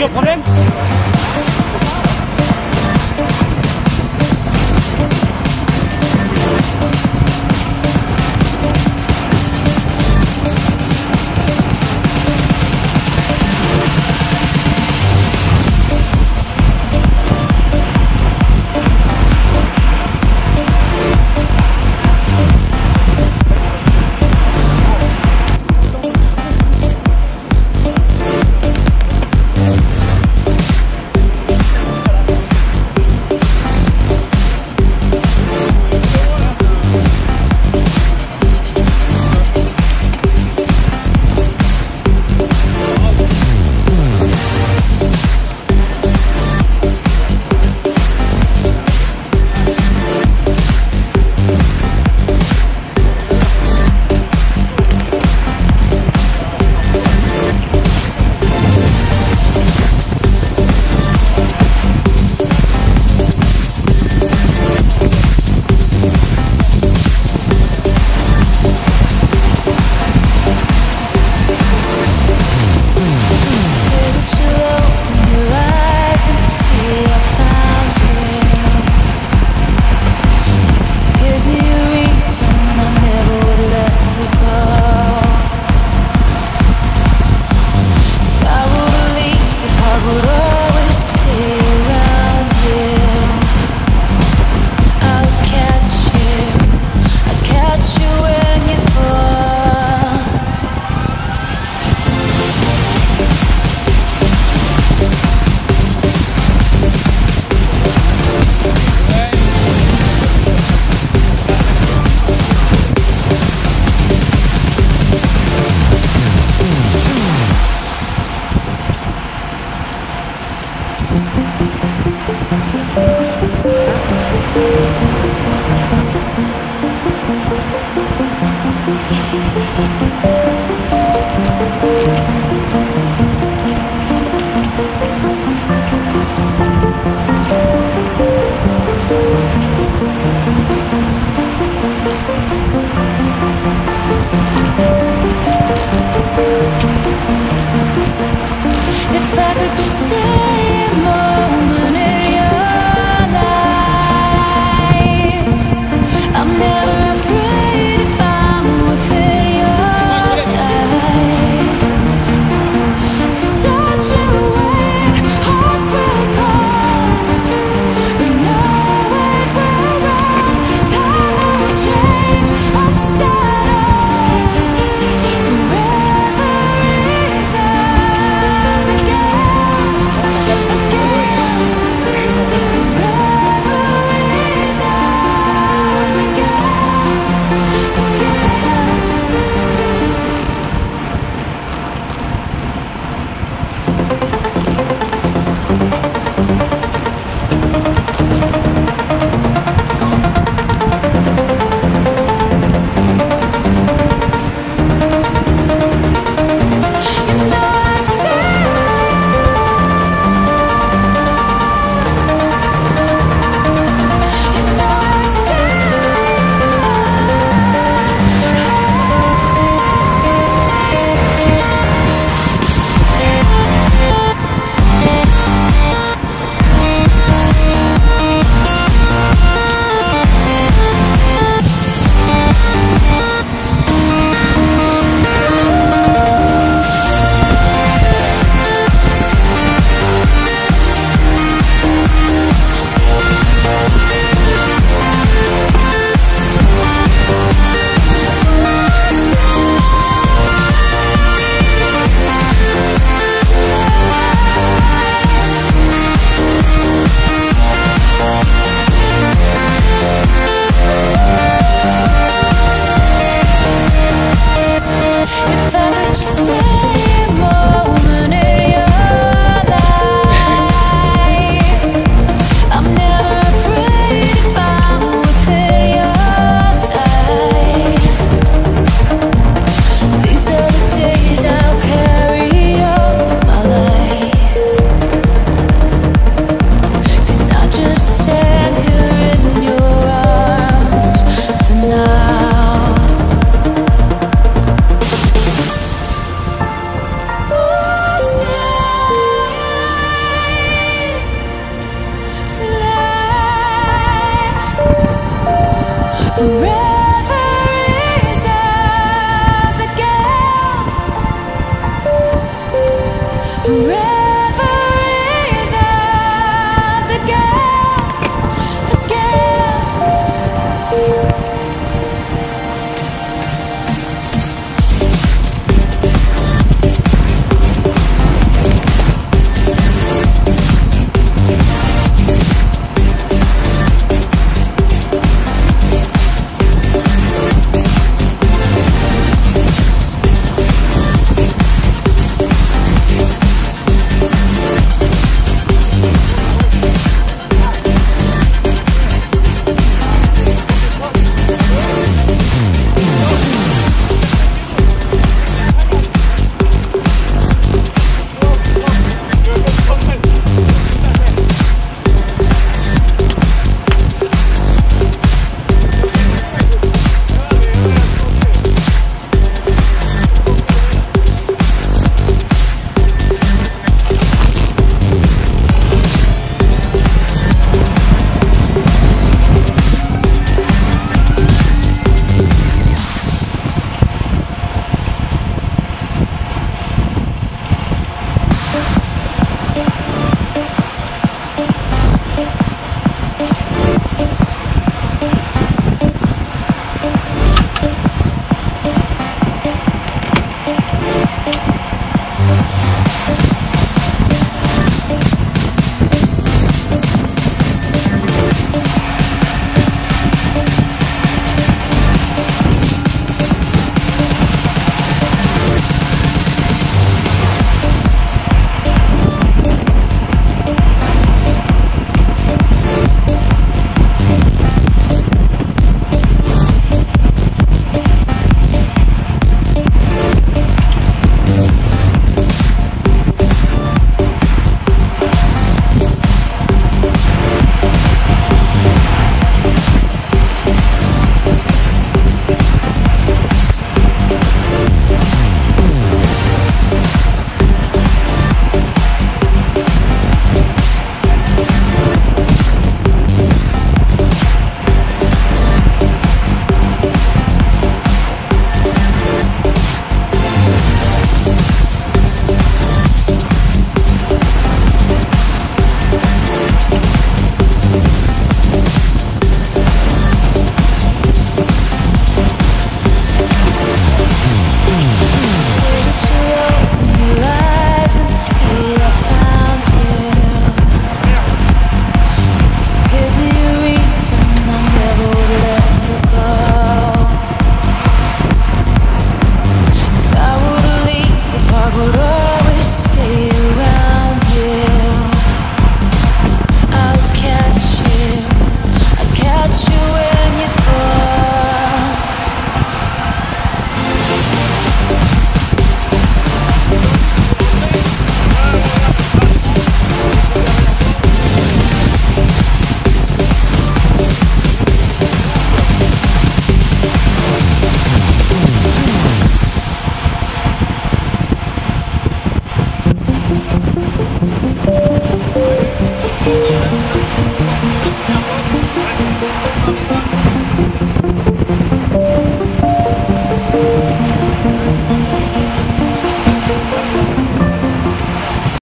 tu as un problème? If I could just stay Forever